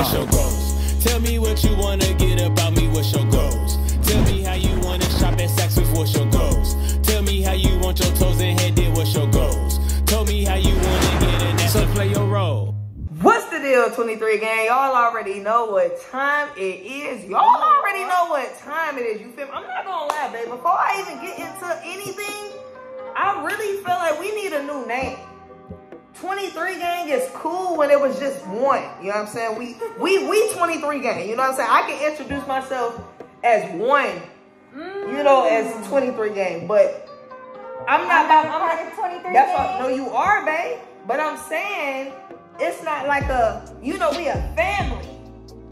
What's your goals? Tell me what you wanna get about me. What's your goals? Tell me how you wanna shop at Saks with what's your goals? Tell me how you want your toes and head did. What's your goals? Tell me how you wanna get in that. So play your role. What's the deal, 23 gang? Y'all already know what time it is. Y'all already know what time it is. You feel me? I'm not gonna lie, babe. Before I even get into anything, I really feel like we need a new name. 23 gang is cool when it was just one. You know what I'm saying? We we we 23 gang. You know what I'm saying? I can introduce myself as one. You know, as mm. 23 gang, but I'm not. I'm not I'm not- 23 That's gang? what, no, you are, babe. But I'm saying it's not like a. You know, we a family.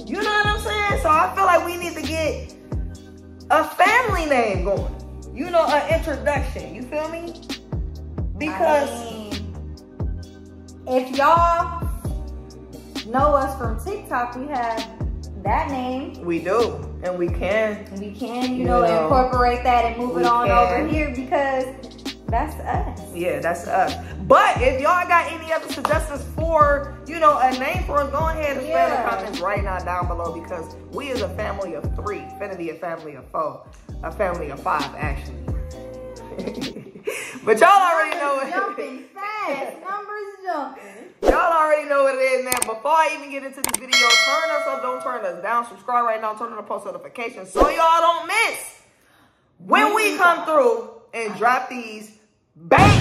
You know what I'm saying? So I feel like we need to get a family name going. You know, an introduction. You feel me? Because. I mean, if y'all know us from TikTok, we have that name. We do, and we can. We can, you You know, know, incorporate that and move it on can. over here because that's us. Yeah, that's us. But if y'all got any other suggestions for, you know, a name for us, go ahead and spell Yeah. the comments right now down below because we is a family of three. Finna be a family of four. A family of five, actually. but y'all already know Numbers what jumping fast. Numbers jumping. Y'all already know what it is, man. Before I even get into this video, turn us up, don't turn us down. Subscribe right now, turn on the post notifications so y'all don't miss when we come through and drop these bangers.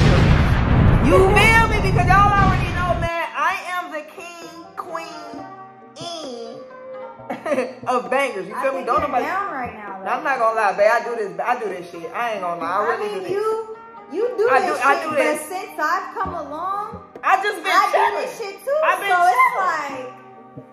You feel me? Because y'all already know, man, I am the king, queen, e of bangers. You I feel me? Don't nobody. down right now. though. I'm not gonna lie, babe. I do this. I do this shit. I ain't gonna lie. I really I mean, do this. you you do I this do- I shit, do but since I've come along, I just been I do this shit too. I've been so chilling. it's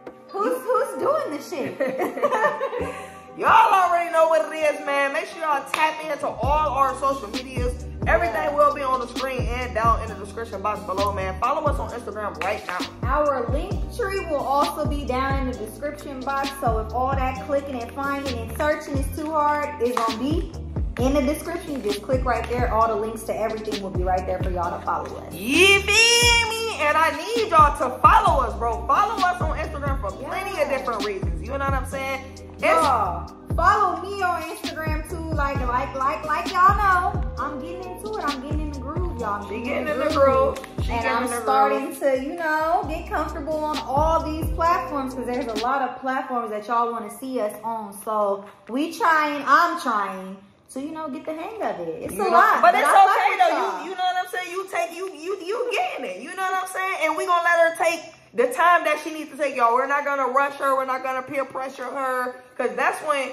like, who's who's doing this shit? Y'all already know what it is, man. Make sure y'all tap into all our social medias. Everything will be on the screen and down in the description box below, man. Follow us on Instagram right now. Our link tree will also be down in the description box. So if all that clicking and finding and searching is too hard, it's gonna be in the description. Just click right there. All the links to everything will be right there for y'all to follow us. You feel me? And I need y'all to follow us, bro. Follow us on Instagram for plenty of different reasons. You know what I'm saying? Y'all, follow me on Instagram too. Like, like, like, like y'all know, I'm getting into it. I'm getting in the groove, y'all. I'm She getting in the groove. She and I'm starting to, you know, get comfortable on all these platforms because there's a lot of platforms that y'all want to see us on. So we trying, I'm trying to, you know, get the hang of it. It's You a know, lot, but it's I okay though. You you know what I'm saying? You take you you you getting it. You know what I'm saying? And we gonna let her take the time that she needs to take, y'all. We're not gonna rush her. We're not gonna peer pressure her, cause that's when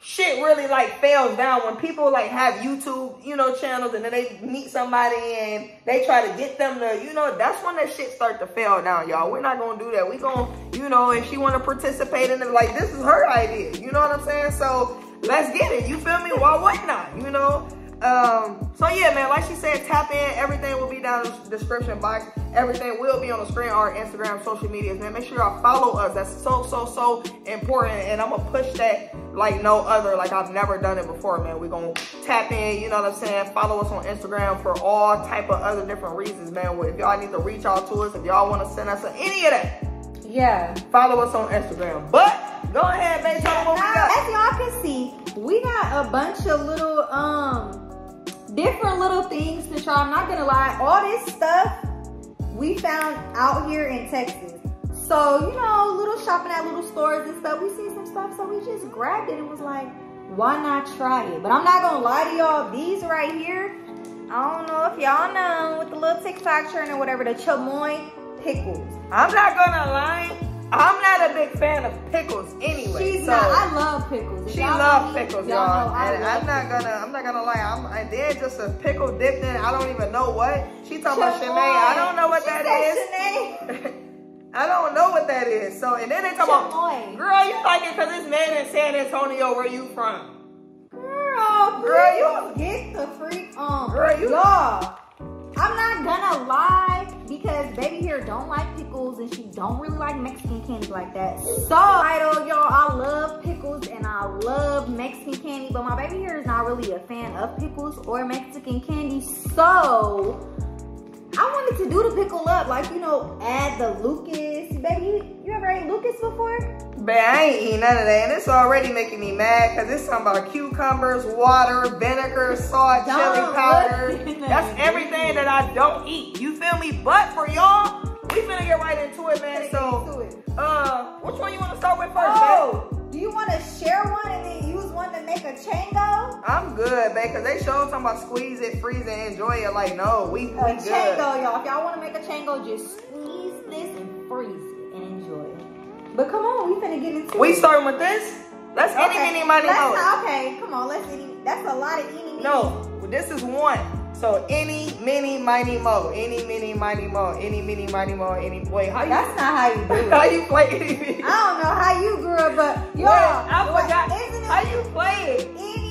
shit really like fails down. When people like have YouTube, you know, channels, and then they meet somebody and they try to get them to, you know, that's when that shit start to fail down, y'all. We're not gonna do that. We gonna, you know, if she wanna participate in it, like this is her idea. You know what I'm saying? So let's get it. You feel me? Why what not? You know. Um, so yeah, man, like she said, tap in. Everything will be down in the description box. Everything will be on the screen, our Instagram, social medias, man. Make sure y'all follow us. That's so, so, so important. And I'm gonna push that like no other, like I've never done it before, man. We're gonna tap in, you know what I'm saying? Follow us on Instagram for all type of other different reasons, man. If y'all need to reach out to us, if y'all wanna send us any of that, Yeah. follow us on Instagram. But go ahead, man, tell them what we got. as y'all can see, we got a bunch of little, um, different little things to try. I'm not gonna lie, all this stuff we found out here in Texas. So, you know, little shopping at little stores and stuff, we see some stuff, so we just grabbed it and was like, why not try it? But I'm not gonna lie to y'all, these right here, I don't know if y'all know, with the little TikTok trend or whatever, the chamoy pickles. I'm not gonna lie. I'm not a big fan of pickles anyway. She's so not, I love pickles. She loves pickles, y'all y'all. know I And I'm not gonna I'm not gonna lie. I'm and then just a pickle dipped in. I don't even know what. She talking about Shanae. I don't know what She that is. I don't know what that is. So and then they about Chamoy. girl, you like it because this man in San Antonio. Where you from? Girl, Girl, girl, you get the freak on. Girl, you- Y'all, I'm not gonna lie because baby here don't like pickles and she don't really like Mexican candy like that. So, idol, y'all, I love pickles and I love Mexican candy, but my baby here is not really a fan of pickles or Mexican candy. So, I wanted to do the pickle up, like, you know, add the Lucas. Baby, you, you ever ate Lucas before? But I ain't eating none of that. And it's already making me mad because it's talking about cucumbers, water, vinegar, salt, Don't chili powder. That's everything that I don't eat. You feel me? But for y'all, we finna get right into it, man. So, uh, which one you want to start with first, babe? Oh, do you want to share one and then use one to make a chango? I'm good, babe, because they showed talking about squeeze it, freeze it, enjoy it. Like, no, we, we A good. chango, y'all. If y'all want to make a chango, just squeeze this and freeze it and enjoy it. But come on, we finna get into We it. starting with this? Let's any, mini, money, let's mo. not- Okay, come on. Let's. Any, that's a lot of any. No, this is one. So any, mini, miny, mo. Any, mini, miny, mo. Any, mini, miny, mo. Any, wait, how you, that's not how you do how you play any, mini? I don't know how you grew up, but y'all, I forgot. Isn't it How you play it? Any,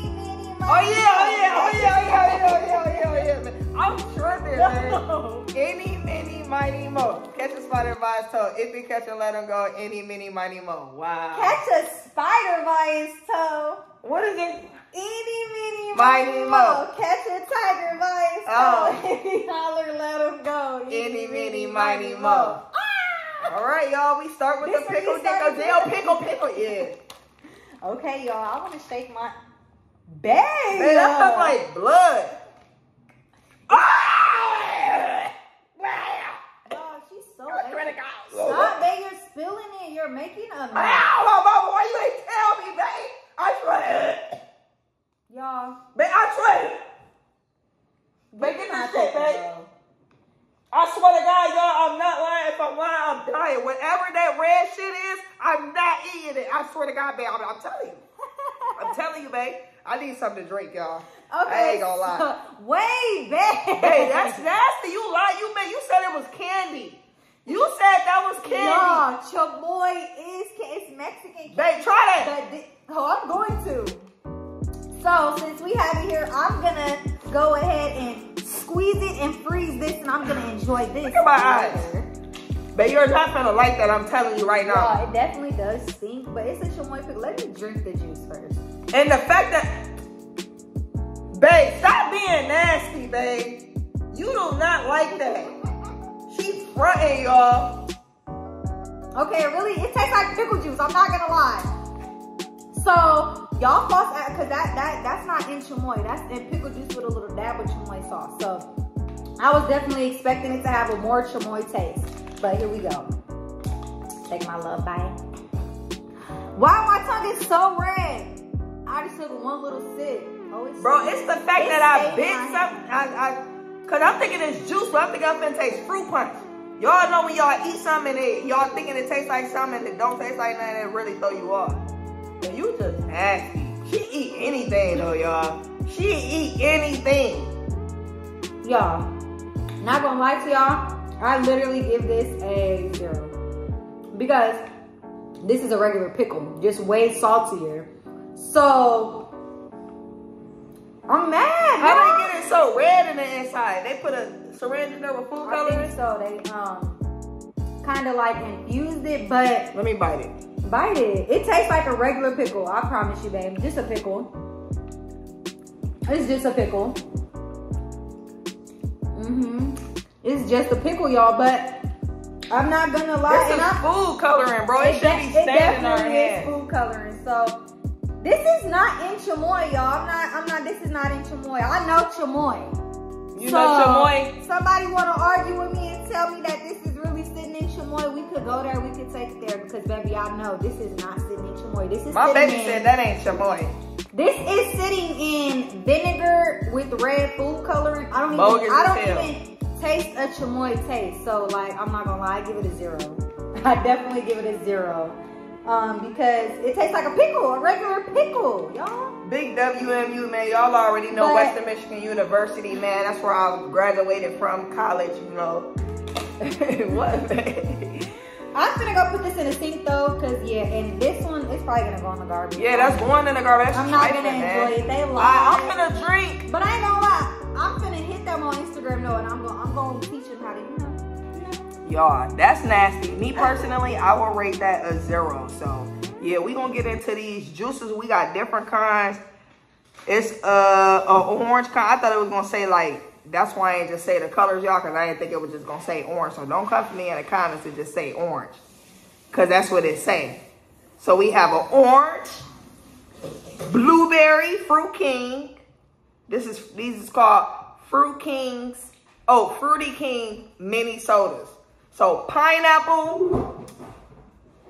Oh, oh yeah, oh yeah, oh yeah, oh yeah, oh yeah, oh yeah, oh yeah, oh yeah, man. I'm tripping, man. Any, mini, miny, mo. Catch a spider by its toe. If you catch it, let him go. Any, mini, miny, mo. Wow. Catch a spider by his toe. What is it? Eeny, meeny, Mighty miny, mo. mo. Catch a tiger by his Oh. toe. If he holler, let him go. Any, mini, miny, mo. Ah! All right, y'all. We start with This the pickle, dickle, started pickle, pickle. Yeah. Okay, y'all. I want to shake my. Bang! Man, that felt like blood. Ah! Dog, she's so. I swear to angry. Stop, babe. You're spilling it. You're making a mess. Ow, my mama, why you ain't tell me, babe? I swear. Y'all. Babe, I swear. Babe, get this shit, babe. I swear to God, y'all, I'm not lying. If I'm lying, I'm dying. Whatever that red shit is, I'm not eating it. I swear to God, babe. I'm, I'm telling you. I'm telling you, babe. I need something to drink, y'all. Okay. I ain't gonna lie. Way babe. Hey, that's nasty. You lied. You made. You said it was candy. You said that was candy. Y'all, chamoy is ca- it's Mexican. Babe, try that. But oh, I'm going to. So since we have it here, I'm gonna go ahead and squeeze it and freeze this, and I'm gonna enjoy this. Look at my eyes. Babe, you're not gonna like that. I'm telling you right now. Y'all, it definitely does stink, but it's a chamoy pickle. Let me drink the juice first. And the fact that, babe, stop being nasty, babe. You do not like that. She's fronting, y'all. Okay, really, it tastes like pickle juice. I'm not gonna lie. So y'all false because that that that's not in chamoy. That's in pickle juice with a little dab of chamoy sauce. So I was definitely expecting it to have a more chamoy taste. But here we go. Take my love bite. Why my tongue is so red? I just took one little sip. Oh, it's Bro, it's the fact It that I bit in something. I, I, cause I'm thinking it's juice, but I'm thinking I'm finna taste fruit punch. Y'all know when y'all eat something and it, y'all thinking it tastes like something and it don't taste like nothing, it really throw you off. And you just nasty. She eat anything though, y'all. She eat anything. Y'all, not gonna lie to y'all, I literally give this a zero. Because this is a regular pickle, just way saltier. So, I'm mad. How y'all. they get it so red in the inside? They put a syringe in there with food coloring? so. They um kind of like infused it, but Let me bite it. bite it. It tastes like a regular pickle. I promise you, babe. Just a pickle. It's just a pickle. Mm-hmm. It's just a pickle, y'all. But I'm not gonna lie. It's food coloring, bro. It, should de- be it standing on our definitely is food coloring. So this is not in chamoy, y'all. I'm not. I'm not. This is not in chamoy. I know chamoy. You So, know chamoy? Somebody want to argue with me and tell me that this is really sitting in chamoy? We could go there. We could take it there because, baby, I know this is not sitting in chamoy. This is My sitting baby in, said that ain't chamoy. This is sitting in vinegar with red food coloring. I don't even. Bogus I don't hell. even taste a chamoy taste. So, like, I'm not gonna lie. I give it a zero. I definitely give it a zero. Um, because it tastes like a pickle, a regular pickle, y'all. Big WMU, man. Y'all already know But- Western Michigan University, man. That's where I graduated from college, you know. what, man? I'm gonna go put this in the sink though, cause yeah, and this one is probably gonna go in the garbage. Yeah, that's going in the garbage. That's I'm not gonna man. enjoy it. They lie. I'm gonna drink. But I ain't gonna lie. I'm gonna hit them on Instagram though, and I'm gonna I'm gonna teach them how to, Y'all, that's nasty. Me personally, I will rate that a zero. So, yeah, we gonna get into these juices. We got different kinds. It's uh, a orange kind. I thought it was gonna say like, that's why I just say the colors, y'all, because I didn't think it was just gonna say orange. So don't come for me in the comments and just say orange. Because that's what it say. So we have an orange, blueberry, fruit king. This is these is called Fruit Kings. Oh, Fruity King mini sodas. So pineapple,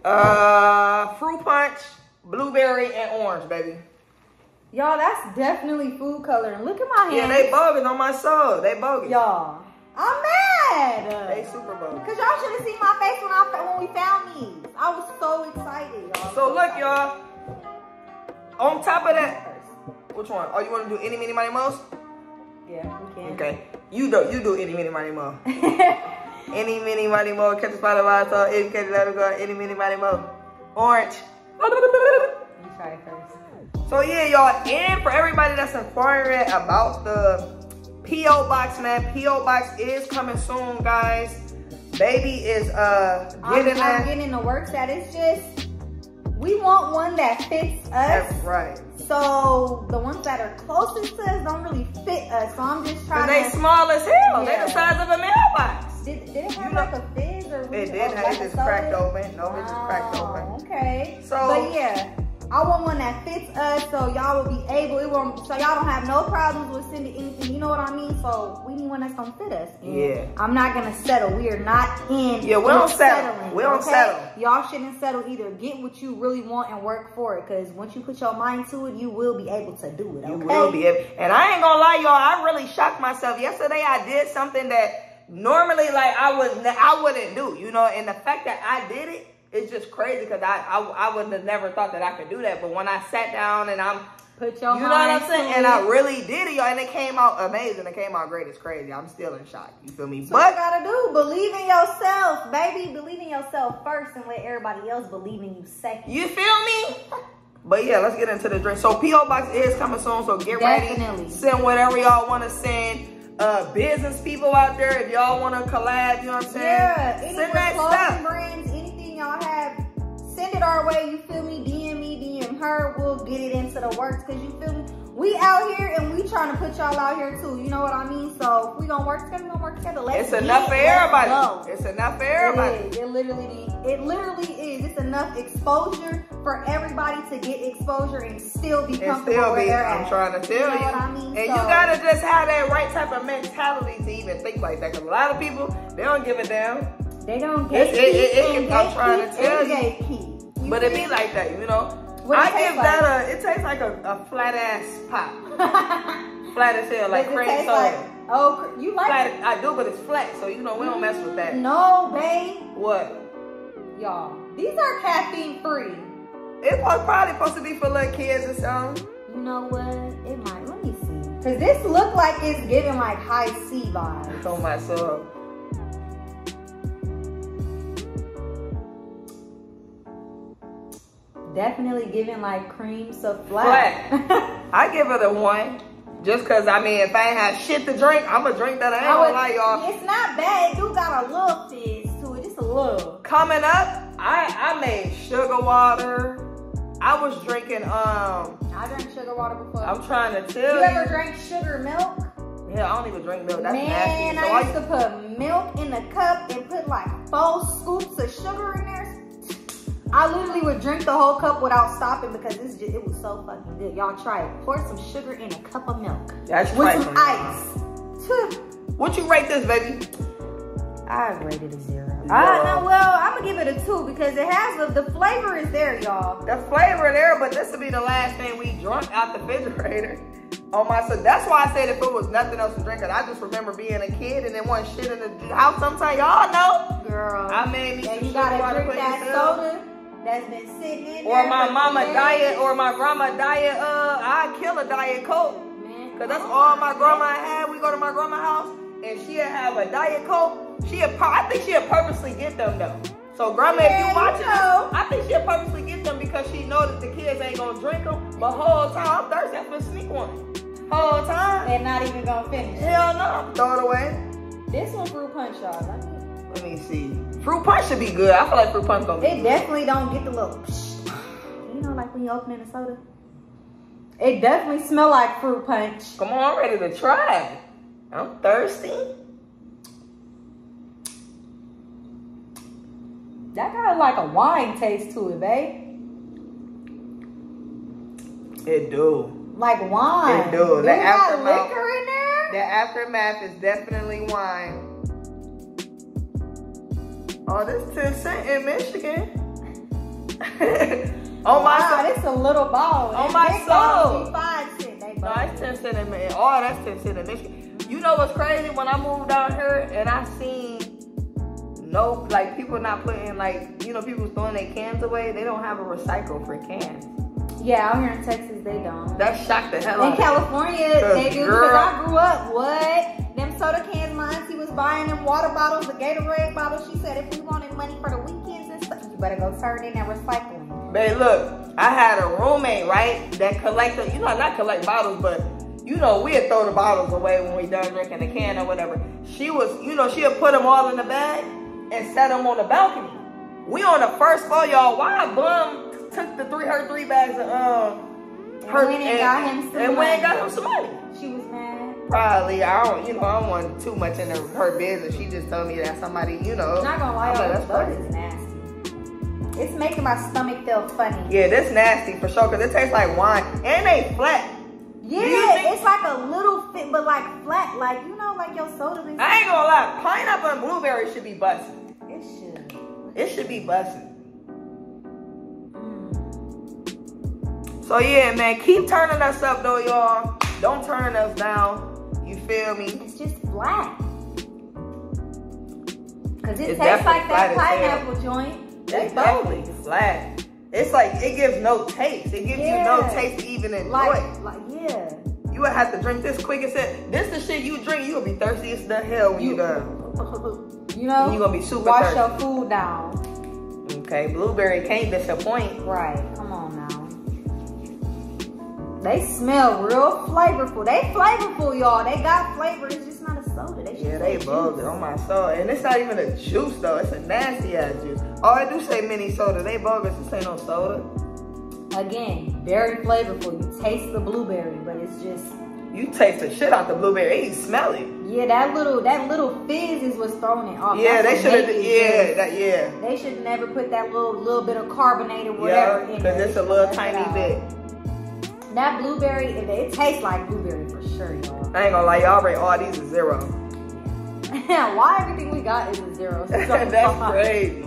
uh, fruit punch, blueberry, and orange, baby. Y'all, that's definitely food coloring. Look at my hands. Yeah, they bogus on my soul. They bogus. Y'all, I'm mad. They super bogus. Cause y'all should have seen my face when I when we found these. I was so excited, y'all. So look, y'all. On top of that, which one? Oh, you want to do any, mini, money, most? Yeah, we can. Okay. You do. You do any, mini, money, mo. any, mini, money, mo. Catch a spot of soul. Any, catch let it go. Any, mini, money, mo. Orange. You try it first. So yeah, y'all, and for everybody that's inquiring about the PO box, man, PO box is coming soon, guys. Baby is uh I'm, getting I'm getting the works that it's just we want one that fits us. That's right. So the ones that are closest to us don't really fit us. So I'm just trying they to. small as hell. They Yeah. the size of a mailbox. Did, did it have You know- like a fizz or? It did. or It like a just cracked open. No, it just cracked Oh, open. Okay. So- but yeah, I want one that fits us, so y'all will be able. It won't. So y'all don't have no problems with sending anything. You know what I mean? So we need one that's gonna fit us. And Yeah. I'm not gonna settle. We are not in. Yeah, we don't settle. settling, We don't okay? settle. Y'all shouldn't settle either. Get what you really want and work for it. Cause once you put your mind to it, you will be able to do it. Okay. You will be able. And I ain't gonna lie, y'all. I really shocked myself yesterday. I did something that normally, like, I would, I wouldn't do. You know, and the fact that I did it, it's just crazy because I, I, I would have never thought that I could do that. But when I sat down and I'm, Put your you know what I'm saying, and it. I really did it, y'all, and it came out amazing. It came out great. It's crazy. I'm still in shock. You feel me? That's what you But gotta do. Believe in yourself, baby. Believe in yourself first and let everybody else believe in you second. you feel me? But yeah, let's get into the drink. So PO box is coming soon, so get Definitely. ready. Send whatever y'all want to send. Uh, business people out there, if y'all want to collab, you know what I'm saying? Yeah, any send that clothing stuff. brands, anything y'all have, send it our way. You feel me? DM me, DM her. We'll get it into the works. Cause you feel me? We out here and we trying to put y'all out here too. You know what I mean? So we gonna work together, we gonna work together. Let's It's get enough it. for everybody. go. It's enough for everybody. It is. It literally, it literally is. It's enough exposure for everybody to get exposure and still be And comfortable still be, I'm at. trying to tell you. You know what I mean? And So- you gotta just have that right type of mentality to even think like that. Cause a lot of people, they don't give a damn. They don't gatekeep it- it- it and I'm trying to tell and you. gatekeep. You But it be like that, you know? I give like? that a, it tastes like a, a flat ass pop. Flat as hell, like it cream soda. like- oh, you like Flat, it? I do, but it's flat, so you know we don't mess with that. Mm, no, babe. What? Y'all, these are caffeine free. It's prob- probably supposed to be for little kids or something. You know what? It might. Let me see. Cause this look like it's giving like high C vibes. On my soul. Definitely giving like cream souffle. Flat. I give it a one. Just cause I mean, if I ain't have shit to drink, I'ma drink that. I ain't I gonna lie, y'all. It's not bad. It do got a little fizz to it. Just a little. Coming up, I I made sugar water. I was drinking um. I drank sugar water before. I'm trying to you tell you. ever drank sugar milk? Yeah, I don't even drink milk. That's Man, nasty. So I I, used to put milk in a cup and put like four scoops of sugar in there. I literally would drink the whole cup without stopping because it's just, it was so fucking good. Y'all try it. Pour some sugar in a cup of milk That's with some trifling. ice. What you rate this, baby? I rated a zero. Zero. Uh, I know. Well, I'm gonna give it a two because it has the, the flavor is there, y'all. The flavor there, but this will be the last thing we drunk out the refrigerator. Oh my, so that's why I said if it was nothing else to drink, 'cause I just remember being a kid and then one shit in the house. Sometimes y'all know. Girl. I made me and you gotta drink that soda that's been sitting in Or my mama days. diet, or my grandma diet. Uh, I kill a diet coke. Cause that's all my grandma had. We go to my grandma's house and she'd have a diet coke. Pur- I think she'd purposely get them though. So grandma, if Yeah, you you watching know. this, I think she'd purposely get them because she know that the kids ain't gonna drink them. But whole time I'm thirsty for sneak one. Whole time. And not even gonna finish. Hell no, throw it away. This one fruit punch, y'all. Let me- see. Fruit punch should be good. I feel like fruit punch gonna be It good. definitely don't get the little, you know, like when you open a soda. It definitely smell like fruit punch. Come on, I'm ready to try. I'm thirsty. That got like a wine taste to it, babe. It do. Like wine. It do. The aftermath- liquor in there? The aftermath is definitely wine. Oh, this 10 cent in Michigan. oh my wow, soul. this a little ball. Oh, my soul. five cent. They No, it's 10 cent in Michigan. Oh, that's 10 cent in Michigan. You know what's crazy? When I moved down here and I seen no, like people not putting like, you know, people throwing their cans away. They don't have a recycle for cans. Yeah, out here in Texas, they don't. That shocked the hell In out of me. California, they do because I grew up. What? Them soda cans, my auntie was buying them water bottles, the Gatorade bottles. She said if we wanted money for the weekends and stuff, you better go turn in that recycling. Babe, look, I had a roommate, right, that collected, you know, not collect bottles, but you know, we'd throw the bottles away when we done drinking the can or whatever. She was, you know, she'd put them all in the bag and set them on the balcony. We on the first floor, y'all. Why bum took the three her three bags of um And went and got him some and went and got money. him some money. She was mad. Probably, I don't, you know, I don't want too much in her business. She just told me that somebody, you know. I'm Not gonna lie, like, that's crazy. is nasty. It's making my stomach feel funny. Yeah, this nasty for sure, cause it tastes like wine and they flat. Yeah, it's like a little fit, but like flat, like you know, like your soda. I ain't gonna lie, pineapple and blueberry should be busting. it should. It should be busting. So yeah, man, keep turning us up though, y'all. Don't turn us down. You feel me? It's just flat. Cause it It's tastes like that pineapple joint. It's definitely flat. It's like it gives no taste. It gives you no taste to even enjoy. Like, like yeah. you would have to drink this quick and said, this is shit you drink, you will be thirsty as the hell when you, done. You know, You gonna be super wash thirsty. your food down. Okay, blueberry can't disappoint. Right. Come on. They smell real flavorful. They flavorful, y'all. They got flavor. It's just not a soda. They Yeah, they say bugged it on oh, my soul. And it's not even a juice though. It's a nasty ass juice. Oh, I do say mini soda. They bogus. This ain't no soda. Again, very flavorful. You taste the blueberry, but it's just You taste the shit out the blueberry. You smell it. yeah. That little that little fizz is what's throwing it off. Yeah, That's they should have. Yeah, that yeah. They should never put that little little bit of carbonated whatever Yeah, in because it's a little tiny bit. That blueberry, it, it tastes like blueberry for sure, y'all. I ain't gonna lie, y'all rate all these a zero. Why everything we got is a zero? That's crazy.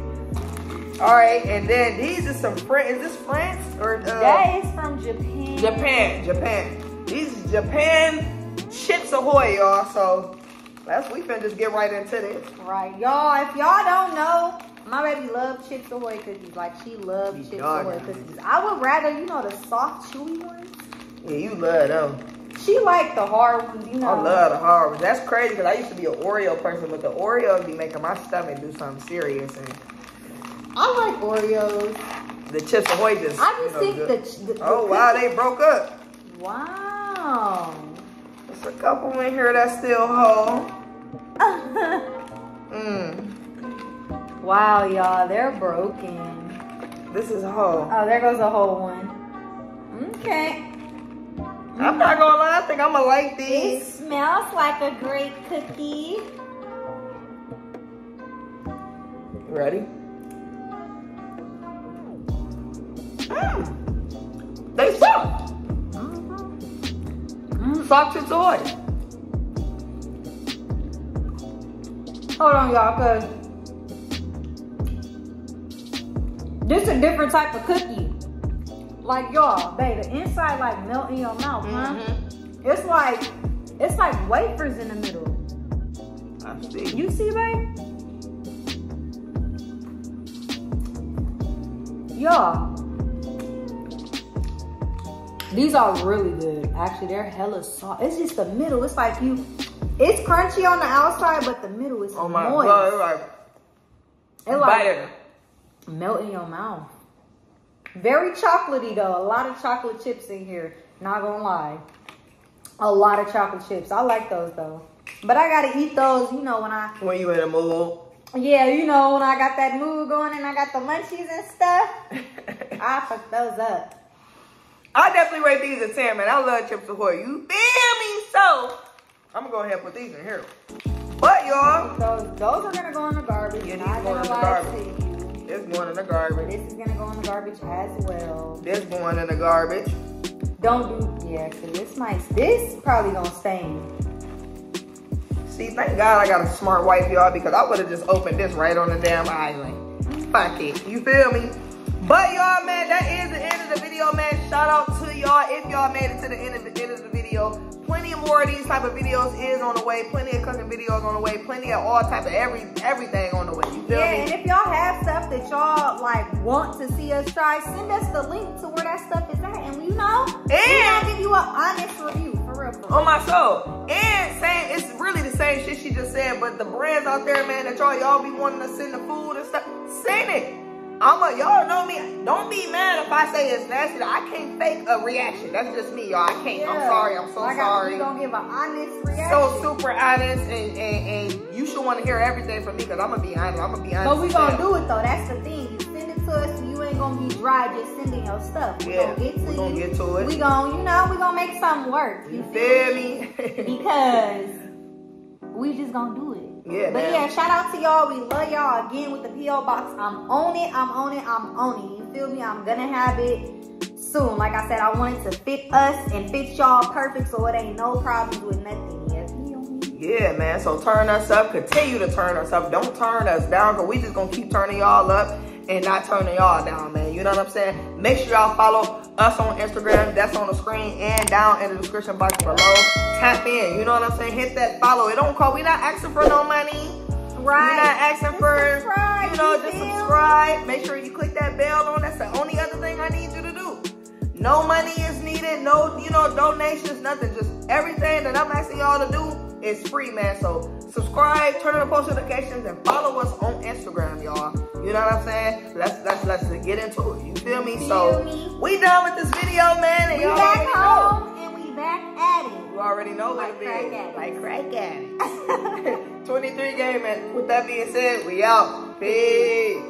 All right, and then these are some French. Is this France or uh, That is from Japan. Japan? Japan. These is Japan Chips Ahoy, y'all. So let's we finna just get right into this. Right, y'all. If y'all don't know, my baby loves Chips Ahoy cookies. Like she loves Chips Ahoy cookies. I would rather, you know, the soft, chewy ones. Yeah, you love them. She like the hard ones, you know. I love the hard ones. That's crazy because I used to be an Oreo person, but the Oreos be making my stomach do something serious, and I like Oreos. the Chips Ahoy just. I you just know, think good. the, the Oh the wow, they broke up. Wow. There's a couple in here that still hold. Mm, wow, y'all, they're broken. this is a whole. Oh, there goes a whole one. Okay. I'm not gonna lie, I think I'm gonna like It these. smells like a great cookie. Ready? Mm. They soft. Soft Chips Ahoy. Hold on, y'all, cause this a different type of cookie. Like y'all, baby, the inside like melt in your mouth, huh? Mhm. It's like it's like wafers in the middle. I see. You see, babe? Y'all. These are really good. Actually, they're hella soft. It's just the middle. It's like you it's crunchy on the outside, but the middle is Oh my moist. god, it's like It like bite melt in your mouth. Very chocolatey though. A lot of chocolate chips in here. Not gonna lie. A lot of chocolate chips. I like those though. But I gotta eat those, you know, when I when you in a mood. yeah, you know, when I got that mood going and I got the munchies and stuff, I fuck those up. I definitely rate these a 10, man. I love Chips Ahoy. You feel me? So, I'm gonna go ahead and put these in here. But, y'all, Those those are gonna go in the garbage. Yeah, these Not go in the garbage. This going in the garbage. This is gonna go in the garbage as well. This going in the garbage. Don't do yeah, cause this might this probably gonna stain. See, thank God I got a smart wife, y'all, because I would have just opened this right on the damn island. Fuck it. You feel me? But y'all, man, that is the end of the video, man. Shout out to y'all if y'all made it to the end of the end of the video. Plenty more of these type of videos is on the way. Plenty of cooking videos on the way. Plenty of all type of every everything on the way. You feel Yeah, me? and if y'all have stuff that y'all like want to see us try, send us the link to where that stuff is at, and we know And- gonna give you an honest review for real. For real. on my soul. And same, it's really the same shit she just said, but the brands out there, man, that y'all y'all be wanting to send the food and stuff, send it. I'm a y'all know me. Don't be mad if I say it's nasty. I can't fake a reaction. That's just me, y'all. I can't. I'm sorry. I'm so like sorry. we gonna give an honest reaction. so super honest, and, and, and you should want to hear everything from me because I'm gonna be honest. I'm gonna be honest. But we gonna do it though. That's the thing. You send it to us, and you ain't gonna be dry just sending your stuff. We Yeah, gonna get to we you. gonna get to it. We gonna, you know, we gonna make something work. You feel me? because we just gonna do it. Yeah, But yeah, shout out to y'all. We love y'all again with the PO box. I'm on it. I'm on it. I'm on it. You feel me? I'm gonna have it soon. Like I said, I want it to fit us and fit y'all perfect, so it ain't no problems with nothing. Yeah. Yeah, man. So turn us up. Continue to turn us up. Don't turn us down because we just gonna keep turning y'all up and not turning y'all down, man. You know what I'm saying? Make sure y'all follow us on Instagram. That's on the screen and down in the description box below. Tap in. You know what I'm saying? Hit that follow. It don't call. We not asking for no money. Right. We're not asking Just for, you know, just subscribe. Make sure you click that bell on. That's the only other thing I need you to do. No money is needed. No, you know, donations, nothing. Just everything that I'm asking y'all to do is free, man. So subscribe, turn on the post notifications, and follow us on Instagram, y'all. You know what I'm saying? Let's let's let's get into it. You feel me? so me? we done with this video, man, and We y'all back already know. home and we back at it. You already know what Like it crack is. addicts. Like crack at it. 23 game, man. with that being said, we out. Peace.